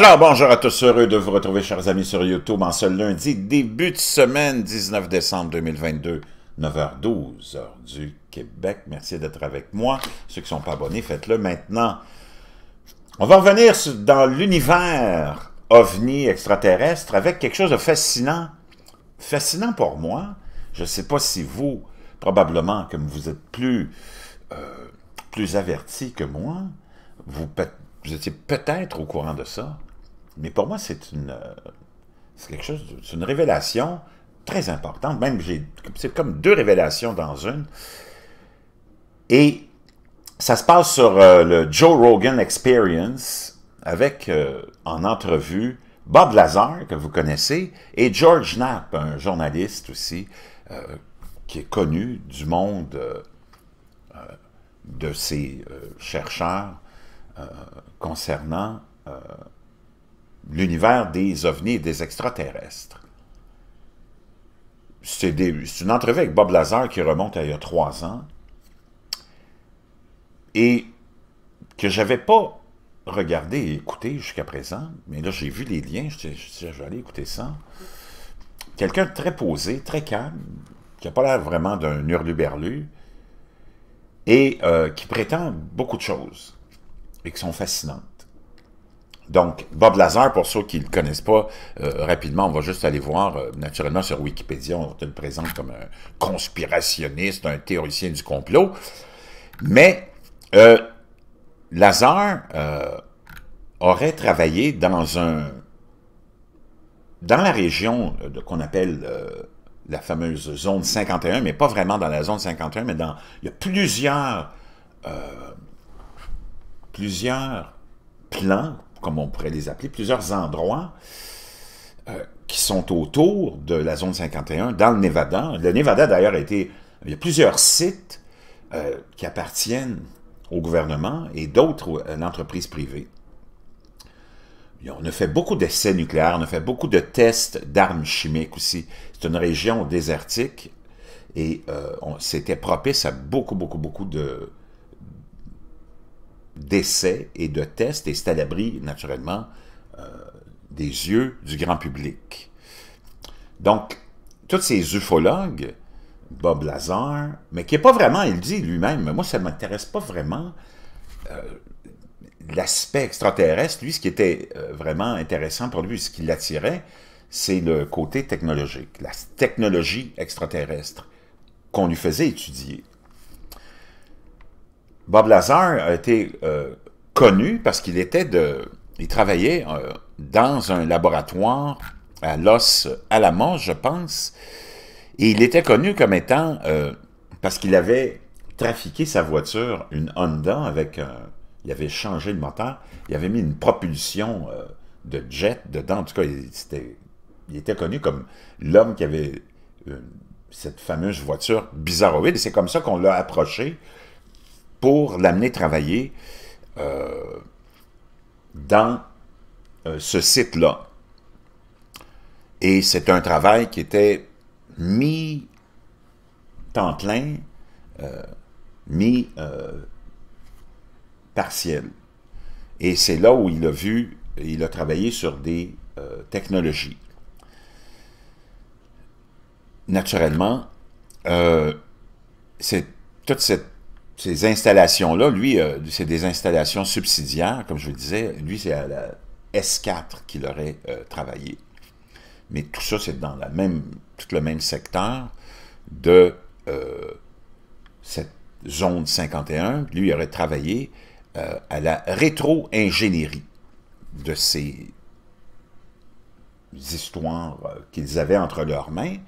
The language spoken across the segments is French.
Alors, bonjour à tous, heureux de vous retrouver, chers amis, sur YouTube en ce lundi, début de semaine, 19 décembre 2022, 9h12, heure du Québec. Merci d'être avec moi. Ceux qui ne sont pas abonnés, faites-le maintenant. On va revenir dans l'univers ovni extraterrestre avec quelque chose de fascinant. Fascinant pour moi. Je ne sais pas si vous, probablement, comme vous êtes plus, euh, plus avertis que moi, vous étiez peut-être au courant de ça. Mais pour moi, c'est une, euh, quelque chose, c'est une révélation très importante. Même, c'est comme deux révélations dans une. Et ça se passe sur euh, le Joe Rogan Experience avec, euh, en entrevue, Bob Lazar, que vous connaissez, et George Knapp, un journaliste aussi, qui est connu du monde de ces chercheurs concernant l'univers des ovnis et des extraterrestres. C'est une entrevue avec Bob Lazar qui remonte à il y a trois ans et que j'avais pas regardé et écouté jusqu'à présent, mais là j'ai vu les liens, je, vais aller écouter ça. Quelqu'un très posé, très calme, qui n'a pas l'air vraiment d'un hurluberlu, et euh, qui prétend beaucoup de choses, et qui sont fascinantes. Donc, Bob Lazar, pour ceux qui ne le connaissent pas, euh, rapidement, on va juste aller voir, euh, naturellement, sur Wikipédia, on te le présente comme un conspirationniste, un théoricien du complot. Mais euh, Lazar aurait travaillé dans un dans la région qu'on appelle la fameuse zone 51, mais pas vraiment dans la zone 51, mais dans il y a plusieurs plusieurs plans comme on pourrait les appeler, plusieurs endroits euh, qui sont autour de la zone 51, dans le Nevada. Le Nevada, d'ailleurs, a été... Il y a plusieurs sites euh, qui appartiennent au gouvernement et d'autres à l'entreprise privée. On a fait beaucoup d'essais nucléaires, on a fait beaucoup de tests d'armes chimiques aussi. C'est une région désertique et euh, c'était propice à beaucoup, beaucoup, beaucoup de, d'essais et de tests, et c'est à l'abri, naturellement, euh, des yeux du grand public. Donc, tous ces ufologues, Bob Lazar, mais qui n'est pas vraiment, il dit lui-même, moi, ça ne m'intéresse pas vraiment euh, l'aspect extraterrestre. Lui, ce qui était euh, vraiment intéressant pour lui, ce qui l'attirait, c'est le côté technologique, la technologie extraterrestre qu'on lui faisait étudier. Bob Lazar a été euh, connu parce qu'il était de, il travaillait euh, dans un laboratoire à Los Alamos, je pense, et il était connu comme étant, euh, parce qu'il avait trafiqué sa voiture, une Honda, avec un, il avait changé le moteur, il avait mis une propulsion de jet dedans, en tout cas, il, était, il était connu comme l'homme qui avait cette fameuse voiture bizarroïde, et c'est comme ça qu'on l'a approché pour l'amener travailler euh, dans euh, ce site-là. Et c'est un travail qui était mi-temps plein, euh, mi-partiel. Et c'est là où il a vu, il a travaillé sur des technologies. Naturellement, c'est toute cette ces installations-là, lui, euh, c'est des installations subsidiaires, comme je le disais. Lui, c'est à la S4 qu'il aurait euh, travaillé. Mais tout ça, c'est dans la même, tout le même secteur de euh, cette zone 51. Lui, il aurait travaillé à la rétro-ingénierie de ces histoires qu'ils avaient entre leurs mains.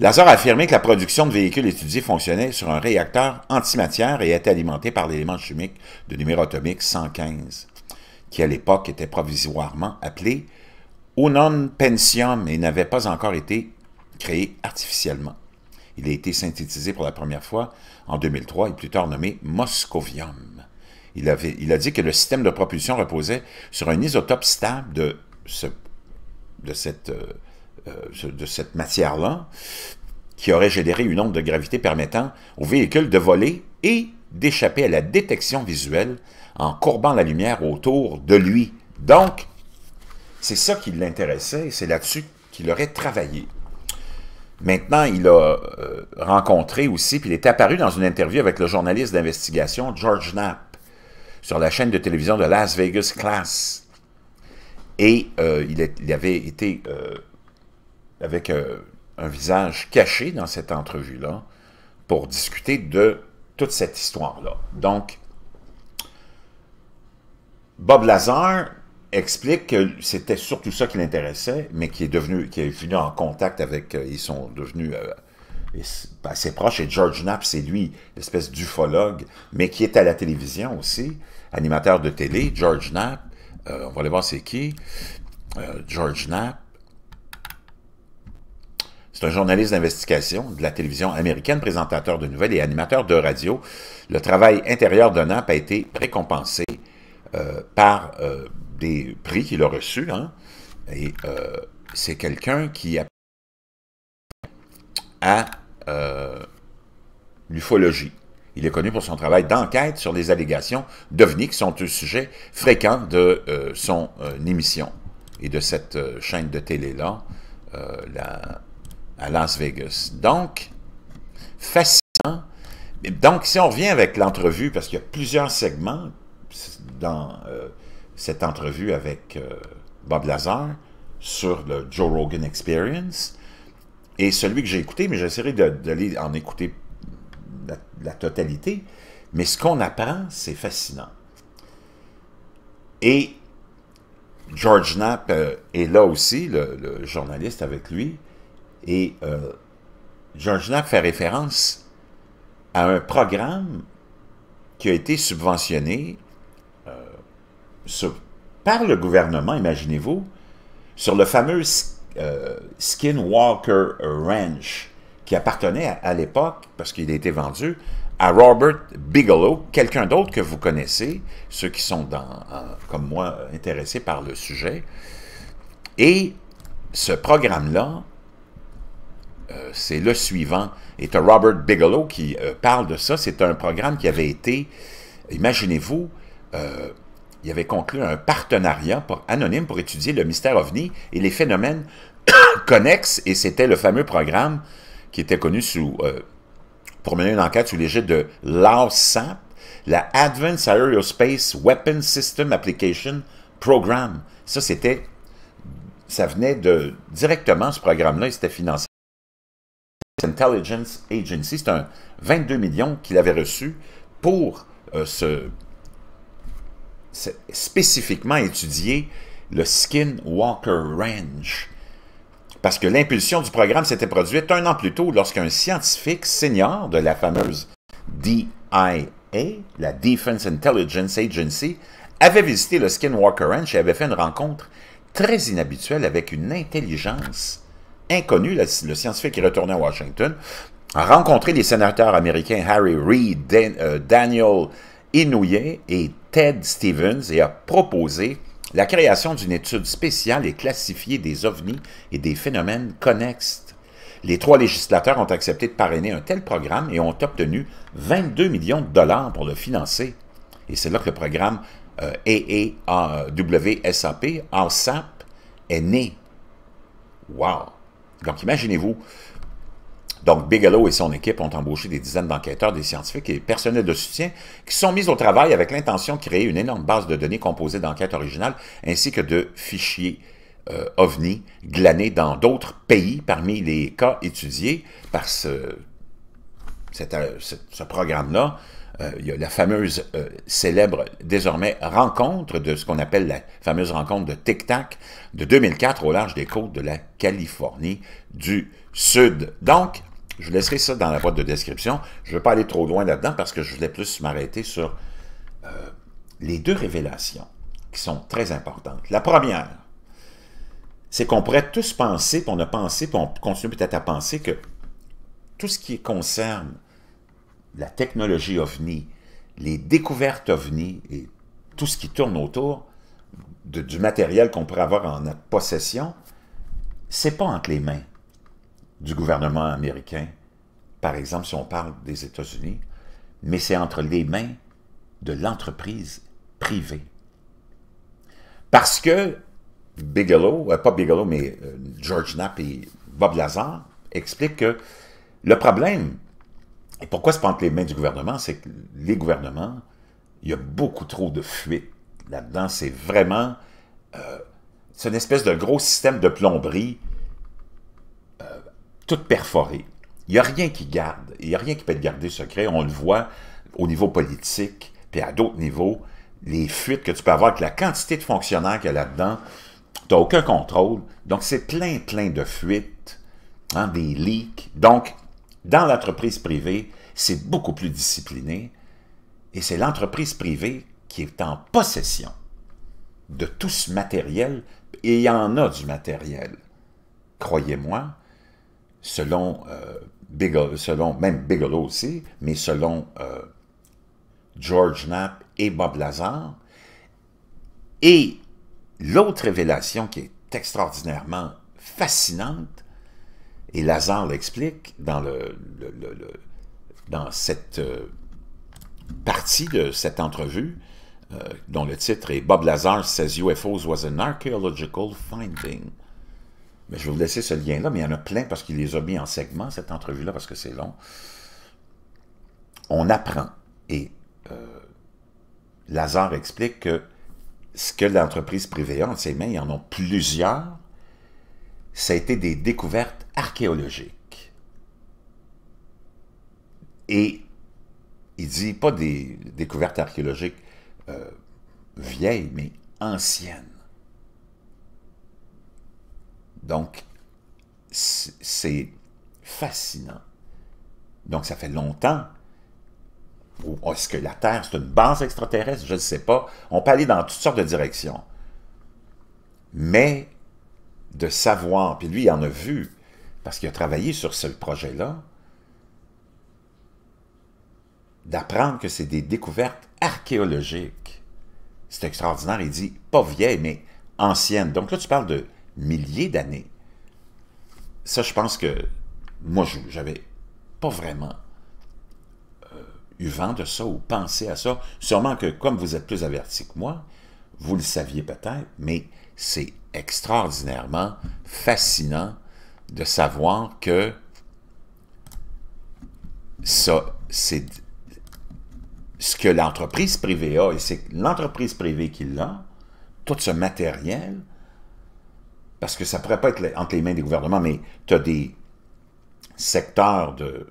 Lazare a affirmé que la production de véhicules étudiés fonctionnait sur un réacteur antimatière et était alimenté par l'élément chimique de numéro atomique 115, qui à l'époque était provisoirement appelé Unon Pensium et n'avait pas encore été créé artificiellement. Il a été synthétisé pour la première fois en 2003 et plus tard nommé Moscovium. Il, a dit que le système de propulsion reposait sur un isotope stable de, ce, de cette... Euh, de cette matière-là, qui aurait généré une onde de gravité permettant au véhicule de voler et d'échapper à la détection visuelle en courbant la lumière autour de lui Donc, c'est ça qui l'intéressait et c'est là-dessus qu'il aurait travaillé. Maintenant, il a euh, rencontré aussi, puis il est apparu dans une interview avec le journaliste d'investigation George Knapp sur la chaîne de télévision de Las Vegas Class. Et euh, il, avait été euh, avec un visage caché dans cette entrevue-là pour discuter de toute cette histoire-là. Donc, Bob Lazar explique que c'était surtout ça qui l'intéressait, mais qui est devenu, qui est venu en contact avec, euh, ils sont devenus euh, assez proches, et George Knapp, c'est lui, l'espèce d'ufologue, mais qui est à la télévision aussi, animateur de télé, George Knapp, euh, on va aller voir c'est qui, George Knapp, c'est un journaliste d'investigation de la télévision américaine, présentateur de nouvelles et animateur de radio. Le travail intérieur de Knapp a été récompensé par des prix qu'il a reçus. Hein, et euh, c'est quelqu'un qui a à euh, l'ufologie. Il est connu pour son travail d'enquête sur les allégations d'OVNI qui sont un sujet fréquent de euh, son émission et de cette chaîne de télé-là à Las Vegas. Donc, fascinant. Donc, si on revient avec l'entrevue, parce qu'il y a plusieurs segments dans cette entrevue avec euh, Bob Lazar sur le Joe Rogan Experience. Et celui que j'ai écouté, mais j'essaierai d'aller en écouter la, totalité. Mais ce qu'on apprend, c'est fascinant. Et George Knapp euh, est là aussi, le, journaliste avec lui. Et euh, George Knapp fait référence à un programme qui a été subventionné par le gouvernement, imaginez-vous, sur le fameux euh, Skinwalker Ranch, qui appartenait à, l'époque, parce qu'il a été vendu, à Robert Bigelow, quelqu'un d'autre que vous connaissez, ceux qui sont, dans, comme moi, intéressés par le sujet. Et ce programme-là, euh, c'est le suivant. Et Robert Bigelow qui euh, parle de ça. C'est un programme qui avait été, imaginez-vous, il avait conclu un partenariat anonyme pour étudier le mystère ovni et les phénomènes connexes, et c'était le fameux programme qui était connu sous, euh, pour mener une enquête sous l'égide de l'AOSAP, la Advanced Aerospace Weapon System Application Program. Ça, c'était, ça venait de, directement, ce programme-là, il s'était financé Intelligence Agency, c'est un 22 millions qu'il avait reçu pour euh, spécifiquement étudié le Skinwalker Range. Parce que l'impulsion du programme s'était produite un an plus tôt lorsqu'un scientifique senior de la fameuse DIA, la Defense Intelligence Agency, avait visité le Skinwalker Ranch et avait fait une rencontre très inhabituelle avec une intelligence inconnue. Le, scientifique est retourné à Washington, a rencontré les sénateurs américains Harry Reid, euh, Daniel Inouye et Ted Stevens et a proposé la création d'une étude spéciale et classifiée des ovnis et des phénomènes connexes. Les trois législateurs ont accepté de parrainer un tel programme et ont obtenu 22 millions de dollars pour le financer. Et c'est là que le programme euh, est né. Wow! Donc imaginez-vous, donc, Bigelow et son équipe ont embauché des dizaines d'enquêteurs, des scientifiques et personnels de soutien qui sont mis au travail avec l'intention de créer une énorme base de données composée d'enquêtes originales ainsi que de fichiers euh, OVNI glanés dans d'autres pays parmi les cas étudiés par ce, euh, ce programme-là. Euh, il y a la fameuse célèbre désormais rencontre de ce qu'on appelle la fameuse rencontre de Tic Tac de 2004 au large des côtes de la Californie du Sud. Donc, je vous laisserai ça dans la boîte de description. Je ne vais pas aller trop loin là-dedans parce que je voulais plus m'arrêter sur euh, les deux révélations qui sont très importantes. La première, c'est qu'on pourrait tous penser, puis on a pensé, puis on continue peut-être à penser que tout ce qui concerne la technologie OVNI, les découvertes OVNI et tout ce qui tourne autour du matériel qu'on pourrait avoir en notre possession, c'est pas entre les mains du gouvernement américain, par exemple si on parle des États-Unis, mais c'est entre les mains de l'entreprise privée. Parce que Bigelow, euh, pas Bigelow, mais euh, George Knapp et Bob Lazar expliquent que le problème, et pourquoi c'est pas entre les mains du gouvernement, c'est que les gouvernements, il y a beaucoup trop de fuites là-dedans. C'est vraiment... Euh, c'est une espèce de gros système de plomberie tout perforé. Il n'y a rien qui garde. Il n'y a rien qui peut être gardé secret. On le voit au niveau politique, puis à d'autres niveaux, les fuites que tu peux avoir avec la quantité de fonctionnaires qu'il y a là-dedans, tu n'as aucun contrôle. Donc, c'est plein, plein de fuites, hein, des leaks. Donc, dans l'entreprise privée, c'est beaucoup plus discipliné. Et c'est l'entreprise privée qui est en possession de tout ce matériel, et il y en a du matériel. Croyez-moi, selon, euh, selon même Bigelow aussi, mais selon euh, George Knapp et Bob Lazar. Et l'autre révélation qui est extraordinairement fascinante, et Lazare l'explique dans, cette euh, partie de cette entrevue, euh, dont le titre est Bob Lazar says UFOs was an archaeological finding. Mais je vais vous laisser ce lien-là, mais il y en a plein parce qu'il les a mis en segment, cette entrevue-là, parce que c'est long. On apprend, et euh, Lazare explique que ce que l'entreprise privée a entre ses mains, il y en a plusieurs, ça a été des découvertes archéologiques. Et il dit pas des découvertes archéologiques euh, vieilles, mais anciennes. Donc, c'est fascinant. Donc, ça fait longtemps. Est-ce que la Terre, c'est une base extraterrestre? Je ne sais pas. On peut aller dans toutes sortes de directions. Mais de savoir, puis lui, il en a vu, parce qu'il a travaillé sur ce projet-là, d'apprendre que c'est des découvertes archéologiques. C'est extraordinaire. Il dit, pas vieilles, mais anciennes. Donc là, tu parles de milliers d'années. Ça, je pense que moi, j'avais pas vraiment euh, eu vent de ça ou pensé à ça. Sûrement que, comme vous êtes plus averti que moi, vous le saviez peut-être, mais c'est extraordinairement fascinant de savoir que ça, c'est ce que l'entreprise privée a, et c'est l'entreprise privée qui l'a, tout ce matériel, parce que ça ne pourrait pas être entre les mains des gouvernements, mais tu as des secteurs de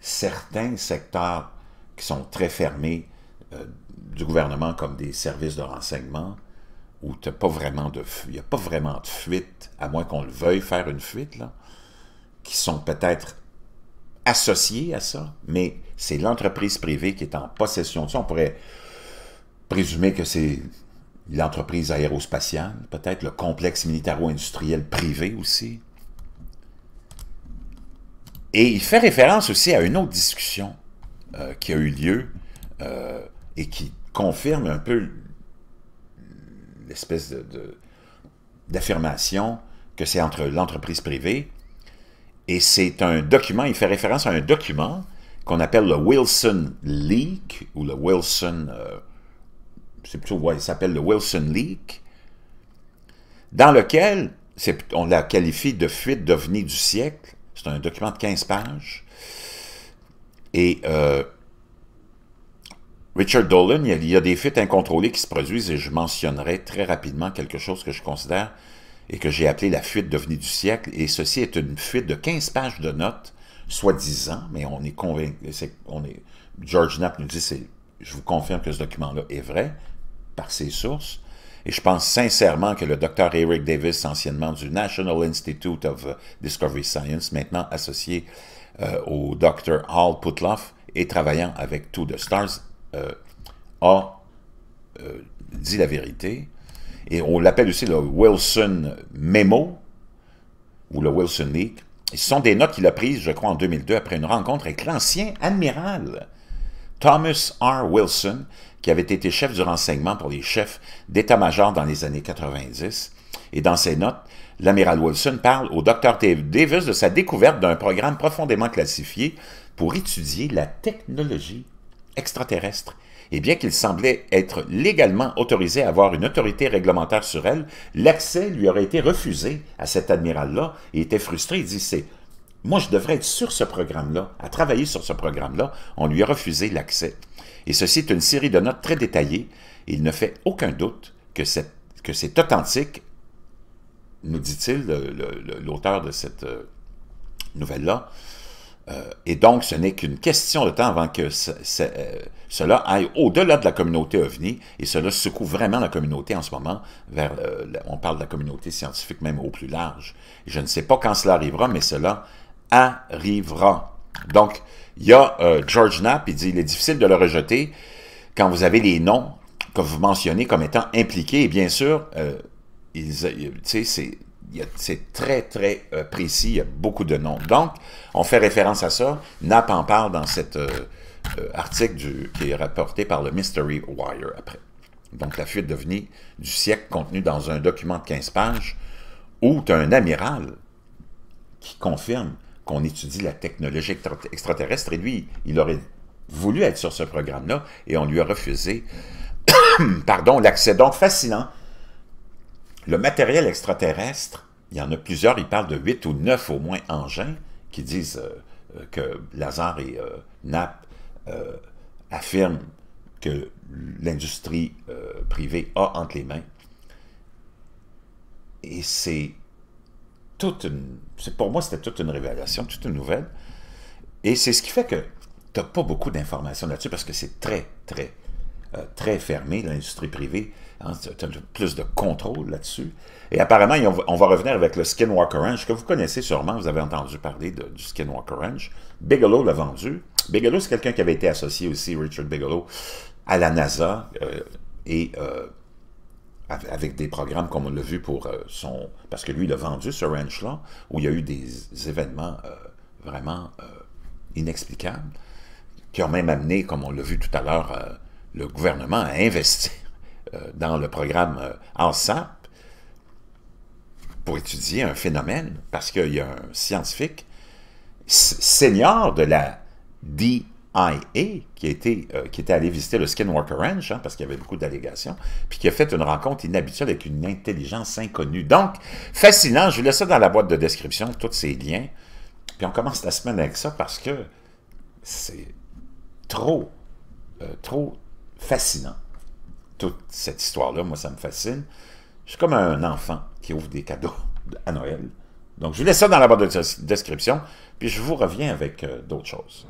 certains secteurs qui sont très fermés euh, du gouvernement, comme des services de renseignement, où pas vraiment de il n'y a pas vraiment de fuite, à moins qu'on le veuille faire une fuite, là, qui sont peut-être associés à ça, mais c'est l'entreprise privée qui est en possession de ça. On pourrait présumer que c'est l'entreprise aérospatiale, peut-être le complexe militaro-industriel privé aussi. Et il fait référence aussi à une autre discussion euh, qui a eu lieu euh, et qui confirme un peu l'espèce d'affirmation que c'est entre l'entreprise privée et c'est un document, il fait référence à un document qu'on appelle le Wilson Leak ou le Wilson... Euh, c'est plutôt, il s'appelle le Wilson Leak, dans lequel on la qualifie de fuite d'OVNI du siècle. C'est un document de 15 pages. Et euh, Richard Dolan, il y, a, des fuites incontrôlées qui se produisent et je mentionnerai très rapidement quelque chose que je considère et que j'ai appelé la fuite d'OVNI du siècle. Et ceci est une fuite de 15 pages de notes, soi-disant, mais on est convaincu, on est, George Knapp nous dit, je vous confirme que ce document-là est vrai, par ses sources. Et je pense sincèrement que le docteur Eric Davis, anciennement du National Institute of Discovery Science, maintenant associé euh, au Dr. Hal Putloff et travaillant avec Two the Stars, euh, a euh, dit la vérité. Et on l'appelle aussi le Wilson Memo, ou le Wilson Leak. Ce sont des notes qu'il a prises, je crois, en 2002, après une rencontre avec l'ancien amiral Thomas R. Wilson, qui avait été chef du renseignement pour les chefs d'état-major dans les années 90. Et dans ses notes, l'amiral Wilson parle au Dr. Davis de sa découverte d'un programme profondément classifié pour étudier la technologie extraterrestre Et bien qu'il semblait être légalement autorisé à avoir une autorité réglementaire sur elle, l'accès lui aurait été refusé à cet admiral-là. Il était frustré. Il dit, c'est moi, je devrais être sur ce programme-là, à travailler sur ce programme-là. On lui a refusé l'accès. Et ceci est une série de notes très détaillées. Il ne fait aucun doute que c'est authentique, nous dit-il, l'auteur de cette euh, nouvelle-là. Euh, et donc, ce n'est qu'une question de temps avant que euh, cela aille au-delà de la communauté OVNI, et cela secoue vraiment la communauté en ce moment, vers, on parle de la communauté scientifique même au plus large. je ne sais pas quand cela arrivera, mais cela arrivera. Donc, il y a euh, George Knapp, il dit, il est difficile de le rejeter quand vous avez les noms que vous mentionnez comme étant impliqués. Et bien sûr, euh, c'est très, très euh, précis. Il y a beaucoup de noms. Donc, on fait référence à ça. Knapp en parle dans cet article du, qui est rapporté par le Mystery Wire après. Donc, la fuite devenue du siècle contenue dans un document de 15 pages où tu as un amiral qui confirme qu'on étudie la technologie extraterrestre, et lui, il aurait voulu être sur ce programme-là, et on lui a refusé pardon, l'accès. Donc, fascinant. Le matériel extraterrestre, il y en a plusieurs, ils parlent de 8 ou 9 au moins engins qui disent euh, euh, que Lazare et euh, Knapp affirment que l'industrie privée a entre les mains. Et c'est toute une... Pour moi, c'était toute une révélation, toute une nouvelle. Et c'est ce qui fait que tu n'as pas beaucoup d'informations là-dessus parce que c'est très, très, très fermé, l'industrie privée. Hein, plus de contrôle là-dessus. Et apparemment, on va, revenir avec le Skinwalker Ranch, que vous connaissez sûrement, vous avez entendu parler du Skinwalker Ranch. Bigelow l'a vendu. Bigelow, c'est quelqu'un qui avait été associé aussi, Richard Bigelow, à la NASA. Euh, et euh, avec des programmes comme on l'a vu pour euh, son... Parce que lui, il a vendu ce ranch-là, où il y a eu des événements vraiment inexplicables, qui ont même amené, comme on l'a vu tout à l'heure, le gouvernement à investir dans le programme ANSAP pour étudier un phénomène, parce qu'il y a un scientifique senior de la DIA, qui, était, euh, qui était allé visiter le Skinwalker Ranch, hein, parce qu'il y avait beaucoup d'allégations, puis qui a fait une rencontre inhabituelle avec une intelligence inconnue. Donc, fascinant, je vous laisse ça dans la boîte de description, tous ces liens. Puis on commence la semaine avec ça parce que c'est trop, euh, trop fascinant. Toute cette histoire-là, moi, ça me fascine. Je suis comme un enfant qui ouvre des cadeaux à Noël. Donc, je vous laisse ça dans la boîte de description, puis je vous reviens avec euh, d'autres choses.